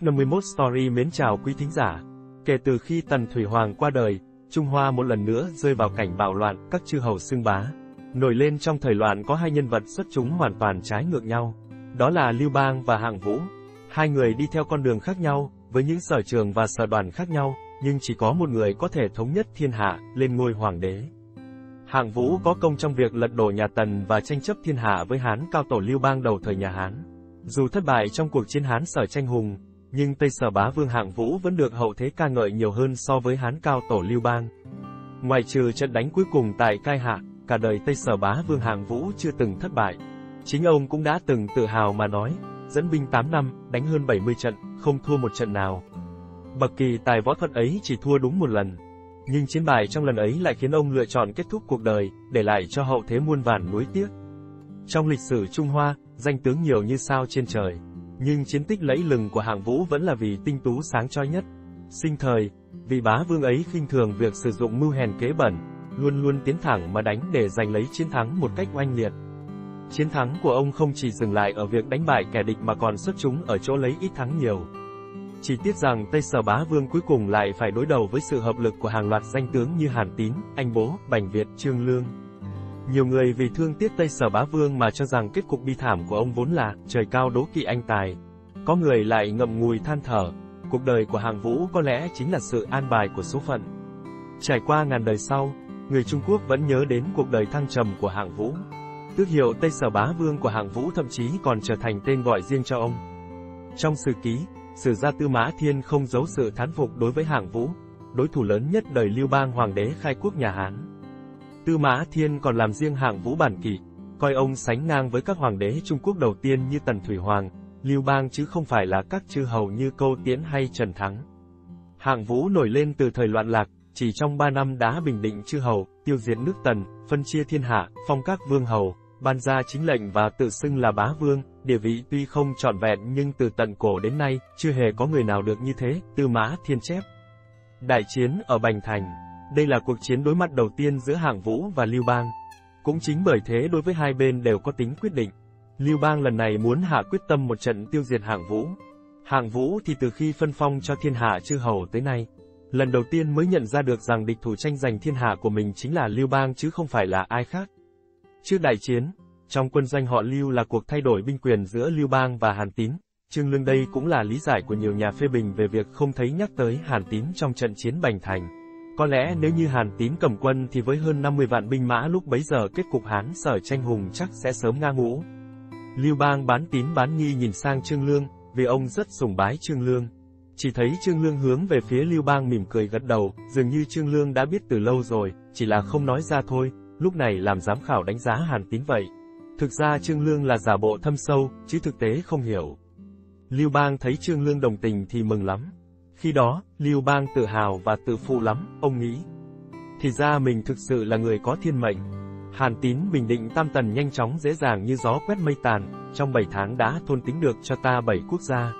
X51 Story mến chào quý thính giả. Kể từ khi Tần Thủy Hoàng qua đời, Trung Hoa một lần nữa rơi vào cảnh bạo loạn, các chư hầu xưng bá. Nổi lên trong thời loạn có hai nhân vật xuất chúng hoàn toàn trái ngược nhau. Đó là Lưu Bang và Hạng Vũ. Hai người đi theo con đường khác nhau, với những sở trường và sở đoàn khác nhau, nhưng chỉ có một người có thể thống nhất thiên hạ, lên ngôi hoàng đế. Hạng Vũ có công trong việc lật đổ nhà Tần và tranh chấp thiên hạ với Hán cao tổ Lưu Bang đầu thời nhà Hán. Dù thất bại trong cuộc chiến Hán sở tranh hùng, nhưng Tây Sở Bá Vương Hạng Vũ vẫn được hậu thế ca ngợi nhiều hơn so với Hán cao tổ Lưu Bang. Ngoài trừ trận đánh cuối cùng tại Cai Hạ, cả đời Tây Sở Bá Vương Hạng Vũ chưa từng thất bại. Chính ông cũng đã từng tự hào mà nói, dẫn binh 8 năm, đánh hơn 70 trận, không thua một trận nào. Bậc kỳ tài võ thuật ấy chỉ thua đúng một lần. Nhưng chiến bại trong lần ấy lại khiến ông lựa chọn kết thúc cuộc đời, để lại cho hậu thế muôn vàn nuối tiếc. Trong lịch sử Trung Hoa, danh tướng nhiều như sao trên trời. Nhưng chiến tích lẫy lừng của hạng vũ vẫn là vì tinh tú sáng chói nhất. Sinh thời, vị bá vương ấy khinh thường việc sử dụng mưu hèn kế bẩn, luôn luôn tiến thẳng mà đánh để giành lấy chiến thắng một cách oanh liệt. Chiến thắng của ông không chỉ dừng lại ở việc đánh bại kẻ địch mà còn xuất chúng ở chỗ lấy ít thắng nhiều. Chỉ tiếc rằng Tây Sở Bá Vương cuối cùng lại phải đối đầu với sự hợp lực của hàng loạt danh tướng như Hàn Tín, Anh Bố, Bành Việt, Trương Lương. Nhiều người vì thương tiếc Tây Sở Bá Vương mà cho rằng kết cục bi thảm của ông vốn là trời cao đố kỵ anh tài. Có người lại ngậm ngùi than thở, cuộc đời của Hàng Vũ có lẽ chính là sự an bài của số phận. Trải qua ngàn đời sau, người Trung Quốc vẫn nhớ đến cuộc đời thăng trầm của Hàng Vũ. Tước hiệu Tây Sở Bá Vương của Hàng Vũ thậm chí còn trở thành tên gọi riêng cho ông. Trong sử ký, sử gia Tư Mã Thiên không giấu sự thán phục đối với Hàng Vũ, đối thủ lớn nhất đời Lưu Bang Hoàng đế khai quốc nhà Hán. Tư Mã Thiên còn làm riêng hạng vũ bản kỷ, coi ông sánh ngang với các hoàng đế Trung Quốc đầu tiên như Tần Thủy Hoàng, Lưu Bang chứ không phải là các chư hầu như Câu Tiễn hay Trần Thắng. Hạng vũ nổi lên từ thời loạn lạc, chỉ trong ba năm đã bình định chư hầu, tiêu diệt nước Tần, phân chia thiên hạ, phong các vương hầu, ban ra chính lệnh và tự xưng là bá vương, địa vị tuy không trọn vẹn nhưng từ tận cổ đến nay, chưa hề có người nào được như thế, Tư Mã Thiên chép. Đại chiến ở Bành Thành đây là cuộc chiến đối mặt đầu tiên giữa Hạng Vũ và Lưu Bang. Cũng chính bởi thế đối với hai bên đều có tính quyết định. Lưu Bang lần này muốn hạ quyết tâm một trận tiêu diệt Hạng Vũ. Hạng Vũ thì từ khi phân phong cho thiên hạ chư hầu tới nay, lần đầu tiên mới nhận ra được rằng địch thủ tranh giành thiên hạ của mình chính là Lưu Bang chứ không phải là ai khác. Trước đại chiến, trong quân doanh họ Lưu là cuộc thay đổi binh quyền giữa Lưu Bang và Hàn Tín. Trương Lương đây cũng là lý giải của nhiều nhà phê bình về việc không thấy nhắc tới Hàn Tín trong trận chiến Bành Thành. Có lẽ nếu như Hàn Tín cầm quân thì với hơn 50 vạn binh mã lúc bấy giờ kết cục Hán sở tranh hùng chắc sẽ sớm nga ngũ. Lưu Bang bán tín bán nghi nhìn sang Trương Lương, vì ông rất sùng bái Trương Lương. Chỉ thấy Trương Lương hướng về phía Lưu Bang mỉm cười gật đầu, dường như Trương Lương đã biết từ lâu rồi, chỉ là không nói ra thôi, lúc này làm giám khảo đánh giá Hàn Tín vậy. Thực ra Trương Lương là giả bộ thâm sâu, chứ thực tế không hiểu. Lưu Bang thấy Trương Lương đồng tình thì mừng lắm, khi đó, Lưu Bang tự hào và tự phụ lắm, ông nghĩ. Thì ra mình thực sự là người có thiên mệnh. Hàn Tín bình định Tam Tần nhanh chóng dễ dàng như gió quét mây tàn, trong 7 tháng đã thôn tính được cho ta 7 quốc gia.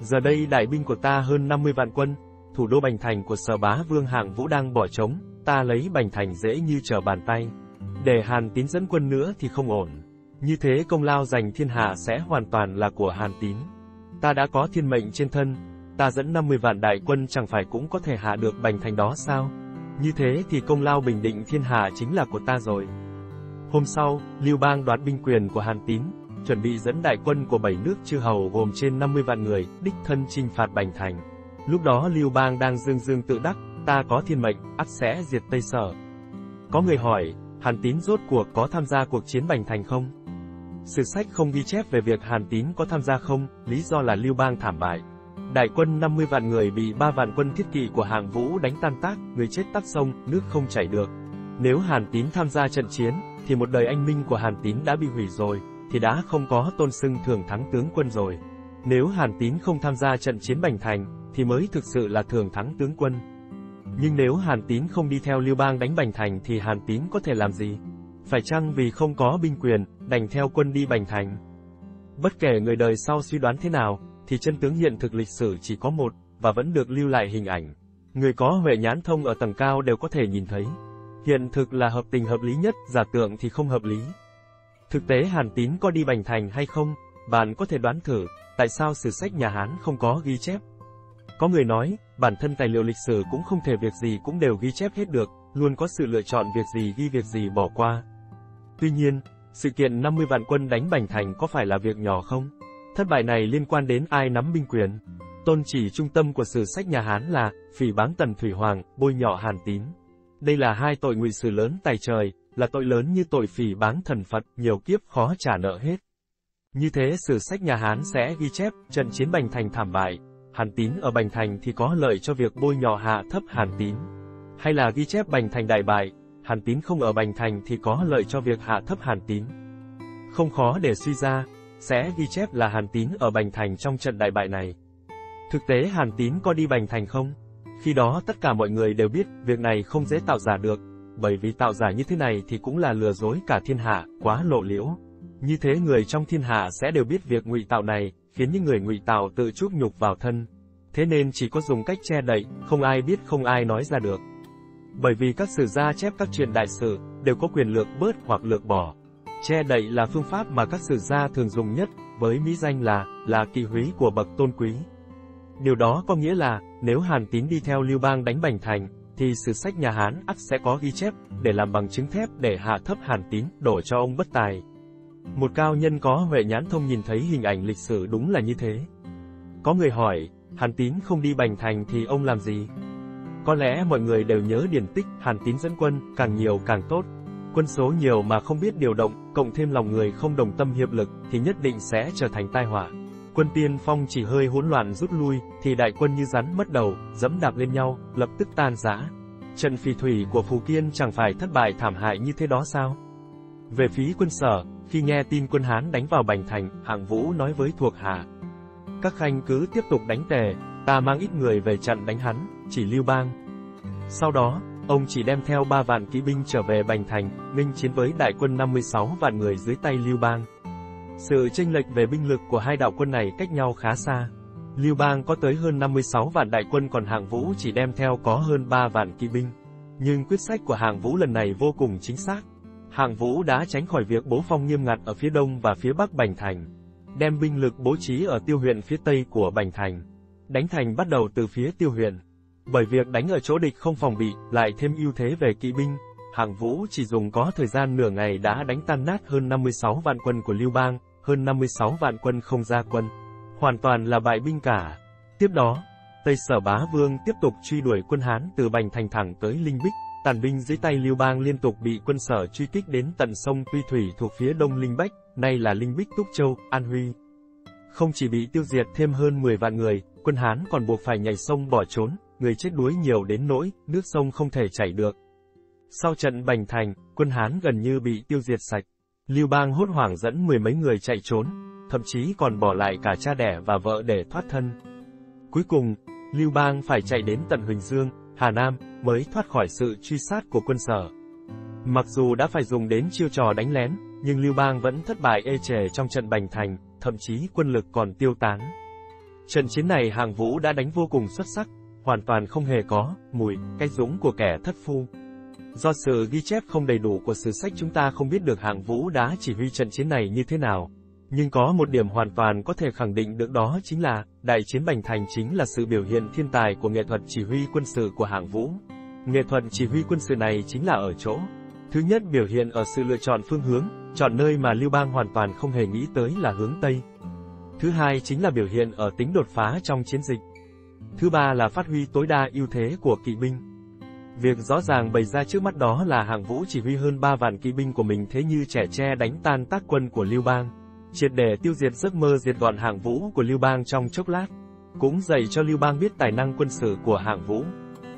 Giờ đây đại binh của ta hơn 50 vạn quân, thủ đô Bành Thành của sở bá vương hạng vũ đang bỏ trống, ta lấy Bành Thành dễ như trở bàn tay. Để Hàn Tín dẫn quân nữa thì không ổn. Như thế công lao giành thiên hạ sẽ hoàn toàn là của Hàn Tín. Ta đã có thiên mệnh trên thân, ta dẫn 50 vạn đại quân chẳng phải cũng có thể hạ được bành thành đó sao? Như thế thì công lao bình định thiên hạ chính là của ta rồi. Hôm sau, Lưu Bang đoạt binh quyền của Hàn Tín, chuẩn bị dẫn đại quân của bảy nước chư hầu gồm trên 50 vạn người, đích thân chinh phạt Bành Thành. Lúc đó Lưu Bang đang dương dương tự đắc, ta có thiên mệnh, ắt sẽ diệt Tây Sở. Có người hỏi, Hàn Tín rốt cuộc có tham gia cuộc chiến Bành Thành không? Sử sách không ghi chép về việc Hàn Tín có tham gia không, lý do là Lưu Bang thảm bại. Đại quân 50 vạn người bị 3 vạn quân thiết kỵ của hàng vũ đánh tan tác, người chết tắt sông, nước không chảy được. Nếu Hàn Tín tham gia trận chiến, thì một đời anh minh của Hàn Tín đã bị hủy rồi, thì đã không có tôn xưng thường thắng tướng quân rồi. Nếu Hàn Tín không tham gia trận chiến Bành Thành, thì mới thực sự là thường thắng tướng quân. Nhưng nếu Hàn Tín không đi theo Lưu Bang đánh Bành Thành thì Hàn Tín có thể làm gì? Phải chăng vì không có binh quyền, đành theo quân đi Bành Thành? Bất kể người đời sau suy đoán thế nào, thì chân tướng hiện thực lịch sử chỉ có một, và vẫn được lưu lại hình ảnh. Người có huệ nhãn thông ở tầng cao đều có thể nhìn thấy. Hiện thực là hợp tình hợp lý nhất, giả tượng thì không hợp lý. Thực tế Hàn Tín có đi Bành Thành hay không, bạn có thể đoán thử, tại tại sao sử sách nhà Hán không có ghi chép? Có người nói, bản thân tài liệu lịch sử cũng không thể việc gì cũng đều ghi chép hết được, luôn có sự lựa chọn việc gì ghi việc gì bỏ qua. Tuy nhiên, sự kiện 50 vạn quân đánh Bành Thành có phải là việc nhỏ không? Thất bại này liên quan đến ai nắm binh quyền? Tôn chỉ trung tâm của sử sách nhà Hán là phỉ báng Tần Thủy Hoàng, bôi nhọ Hàn Tín. Đây là hai tội ngụy sử lớn tài trời, là tội lớn như tội phỉ báng thần Phật, nhiều kiếp khó trả nợ hết. Như thế sử sách nhà Hán sẽ ghi chép trận chiến Bành Thành thảm bại, Hàn Tín ở Bành Thành thì có lợi cho việc bôi nhọ hạ thấp Hàn Tín. Hay là ghi chép Bành Thành đại bại, Hàn Tín không ở Bành Thành thì có lợi cho việc hạ thấp Hàn Tín. Không khó để suy ra, sẽ ghi chép là Hàn Tín ở Bành Thành trong trận đại bại này. Thực tế Hàn Tín có đi Bành Thành không? Khi đó tất cả mọi người đều biết việc này không dễ tạo giả được, bởi vì tạo giả như thế này thì cũng là lừa dối cả thiên hạ, quá lộ liễu. Như thế người trong thiên hạ sẽ đều biết việc ngụy tạo này, khiến những người ngụy tạo tự chuốc nhục vào thân. Thế nên chỉ có dùng cách che đậy, không ai biết không ai nói ra được. Bởi vì các sử gia chép các chuyện đại sử, đều có quyền lược bớt hoặc lược bỏ. Che đậy là phương pháp mà các sử gia thường dùng nhất, với mỹ danh là, là kỳ húy của bậc tôn quý. Điều đó có nghĩa là, nếu Hàn Tín đi theo Lưu Bang đánh Bành Thành, thì sử sách nhà Hán ắt sẽ có ghi chép, để làm bằng chứng thép để hạ thấp Hàn Tín, đổ cho ông bất tài. Một cao nhân có huệ nhãn thông nhìn thấy hình ảnh lịch sử đúng là như thế. Có người hỏi, Hàn Tín không đi Bành Thành thì ông làm gì? Có lẽ mọi người đều nhớ điển tích, Hàn Tín dẫn quân, càng nhiều càng tốt. Quân số nhiều mà không biết điều động, cộng thêm lòng người không đồng tâm hiệp lực, thì nhất định sẽ trở thành tai họa. Quân tiên phong chỉ hơi hỗn loạn rút lui, thì đại quân như rắn mất đầu, dẫm đạp lên nhau, lập tức tan rã. Trận phì thủy của Phù Kiên chẳng phải thất bại thảm hại như thế đó sao? Về phí quân sở, khi nghe tin quân Hán đánh vào Bành Thành, hạng vũ nói với thuộc hạ. Các khanh cứ tiếp tục đánh tề, ta mang ít người về trận đánh hắn, chỉ lưu bang. Sau đó, ông chỉ đem theo 3 vạn kỵ binh trở về Bành Thành, nghênh chiến với đại quân 56 vạn người dưới tay Lưu Bang. Sự chênh lệch về binh lực của hai đạo quân này cách nhau khá xa. Lưu Bang có tới hơn 56 vạn đại quân còn hạng vũ chỉ đem theo có hơn 3 vạn kỵ binh. Nhưng quyết sách của hạng vũ lần này vô cùng chính xác. Hạng vũ đã tránh khỏi việc bố phong nghiêm ngặt ở phía đông và phía bắc Bành Thành. Đem binh lực bố trí ở tiêu huyện phía tây của Bành Thành. Đánh thành bắt đầu từ phía tiêu huyện. Bởi việc đánh ở chỗ địch không phòng bị, lại thêm ưu thế về kỵ binh, hạng vũ chỉ dùng có thời gian nửa ngày đã đánh tan nát hơn 56 vạn quân của Lưu Bang, hơn 56 vạn quân không ra quân. Hoàn toàn là bại binh cả. Tiếp đó, Tây Sở Bá Vương tiếp tục truy đuổi quân Hán từ Bành Thành thẳng tới Linh Bích, tàn binh dưới tay Lưu Bang liên tục bị quân Sở truy kích đến tận sông Tuy Thủy thuộc phía đông Linh Bách, nay là Linh Bích Túc Châu, An Huy. Không chỉ bị tiêu diệt thêm hơn 10 vạn người, quân Hán còn buộc phải nhảy sông bỏ trốn, người chết đuối nhiều đến nỗi, nước sông không thể chảy được. Sau trận Bành Thành, quân Hán gần như bị tiêu diệt sạch. Lưu Bang hốt hoảng dẫn mười mấy người chạy trốn, thậm chí còn bỏ lại cả cha đẻ và vợ để thoát thân. Cuối cùng, Lưu Bang phải chạy đến tận Huỳnh Dương, Hà Nam, mới thoát khỏi sự truy sát của quân sở. Mặc dù đã phải dùng đến chiêu trò đánh lén, nhưng Lưu Bang vẫn thất bại ê chề trong trận Bành Thành, thậm chí quân lực còn tiêu tán. Trận chiến này hàng vũ đã đánh vô cùng xuất sắc, hoàn toàn không hề có mùi, cái dũng của kẻ thất phu. Do sự ghi chép không đầy đủ của sử sách chúng ta không biết được hạng vũ đã chỉ huy trận chiến này như thế nào. Nhưng có một điểm hoàn toàn có thể khẳng định được đó chính là, đại chiến Bành Thành chính là sự biểu hiện thiên tài của nghệ thuật chỉ huy quân sự của hạng vũ. Nghệ thuật chỉ huy quân sự này chính là ở chỗ. Thứ nhất biểu hiện ở sự lựa chọn phương hướng, chọn nơi mà Lưu Bang hoàn toàn không hề nghĩ tới là hướng Tây. Thứ hai chính là biểu hiện ở tính đột phá trong chiến dịch. Thứ ba là phát huy tối đa ưu thế của kỵ binh. Việc rõ ràng bày ra trước mắt đó là hạng vũ chỉ huy hơn 3 vạn kỵ binh của mình thế như trẻ tre đánh tan tác quân của Lưu Bang, triệt để tiêu diệt giấc mơ diệt đoạn hạng vũ của Lưu Bang trong chốc lát, cũng dạy cho Lưu Bang biết tài năng quân sự của hạng vũ.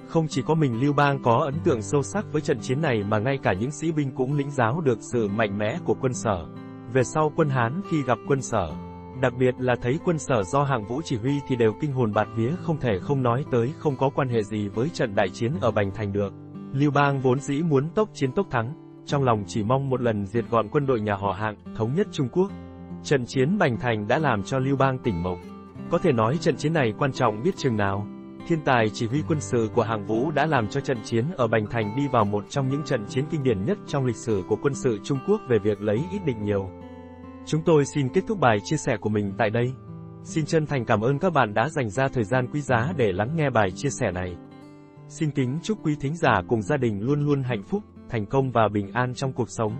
Không chỉ có mình Lưu Bang có ấn tượng sâu sắc với trận chiến này mà ngay cả những sĩ binh cũng lĩnh giáo được sự mạnh mẽ của quân sở. Về sau quân Hán khi gặp quân sở, Đặc biệt là thấy quân sở do hạng vũ chỉ huy thì đều kinh hồn bạt vía không thể không nói tới không có quan hệ gì với trận đại chiến ở Bành Thành được. Lưu Bang vốn dĩ muốn tốc chiến tốc thắng, trong lòng chỉ mong một lần diệt gọn quân đội nhà họ hạng, thống nhất Trung Quốc. Trận chiến Bành Thành đã làm cho Lưu Bang tỉnh mộng. Có thể nói trận chiến này quan trọng biết chừng nào. Thiên tài chỉ huy quân sự của hàng vũ đã làm cho trận chiến ở Bành Thành đi vào một trong những trận chiến kinh điển nhất trong lịch sử của quân sự Trung Quốc về việc lấy ít định nhiều. Chúng tôi xin kết thúc bài chia sẻ của mình tại đây. Xin chân thành cảm ơn các bạn đã dành ra thời gian quý giá để lắng nghe bài chia sẻ này. Xin kính chúc quý thính giả cùng gia đình luôn luôn hạnh phúc, thành công và bình an trong cuộc sống.